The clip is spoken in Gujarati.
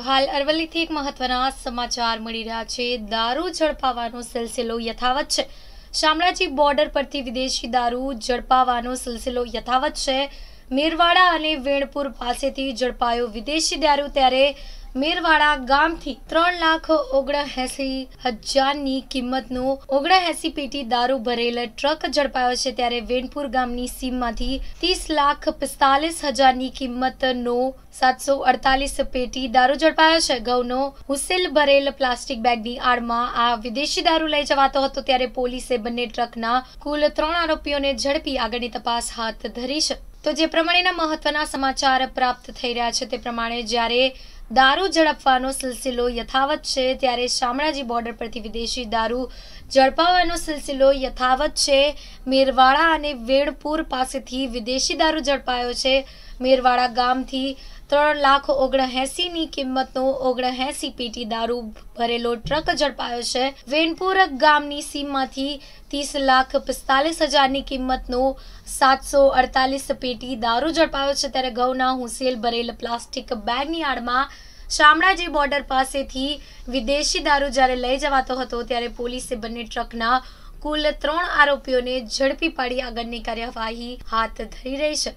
હાલ અરવલ્લીથી એક મહત્વના સમાચાર મળી રહ્યા છે. દારૂ ઝડપાવાનો સિલસિલો યથાવત છે. શામળાજી બોર્ડર પરથી વિદેશી દારૂ ઝડપાવાનો સિલસિલો યથાવત છે. મેરવાડા અને વેણપુર પાસેથી ઝડપાયો વિદેશી દારૂ ત્યારે મેરવાડા ગામથી ત્રણ લાખ ઓગણએસી હજારની કિંમતનો ઓગણએસી પેટી દારૂ ભરેલ ટ્રક ઝડપાયો છે ત્યારે વેણપુર ગામની સીમમાંથી ત્રીસ લાખ પિસ્તાલીસ હજારની કિંમતનો સાતસો અડતાલીસ પેટી દારૂ ઝડપાયો છે. ઘઉંનો હુસેલ ભરેલ પ્લાસ્ટિક બેગની આડમાં આ વિદેશી દારૂ લઈ જવાતો હતો ત્યારે પોલીસે બંને ટ્રકના કુલ ત્રણ આરોપીઓને ઝડપી આગળની તપાસ હાથ ધરી છે. તો જે પ્રમાણેના મહત્વના સમાચાર પ્રાપ્ત થઈ રહ્યા છે તે પ્રમાણે જ્યારે દારૂ ઝડપવાનો સિલસિલો યથાવત છે, ત્યારે શામળાજી બોર્ડર પરથી વિદેશી દારૂ ઝડપાવવાનો સિલસિલો યથાવત છે. મેરવાડા અને વેણપુર પાસેથી વિદેશી દારૂ ઝડપાયો છે. મેરવાડા ગામથી ત્રણ લાખ ઓગણએંસીની કિંમતનો ઓગણએંસી પેટી દારૂ ભરેલો ટ્રક ઝડપાયો છે. વેનપુર ગામની સીમમાંથી ત્રીસ લાખ પિસ્તાલીસ હજારની કિંમતનો સાતસો અડતાલીસ પેટી દારૂ ઝડપાયો છે. ત્યારે ઘઉંના હુંસેલ ભરેલ પ્લાસ્ટિક બેગની આડમાં શામળાજી બોર્ડર પાસેથી વિદેશી દારૂ જ્યારે લઈ જવાતો હતો ત્યારે પોલીસે બંને ટ્રકના કુલ ત્રણ આરોપીઓને ઝડપી પાડી આગળની કાર્યવાહી હાથ ધરી રહી છે.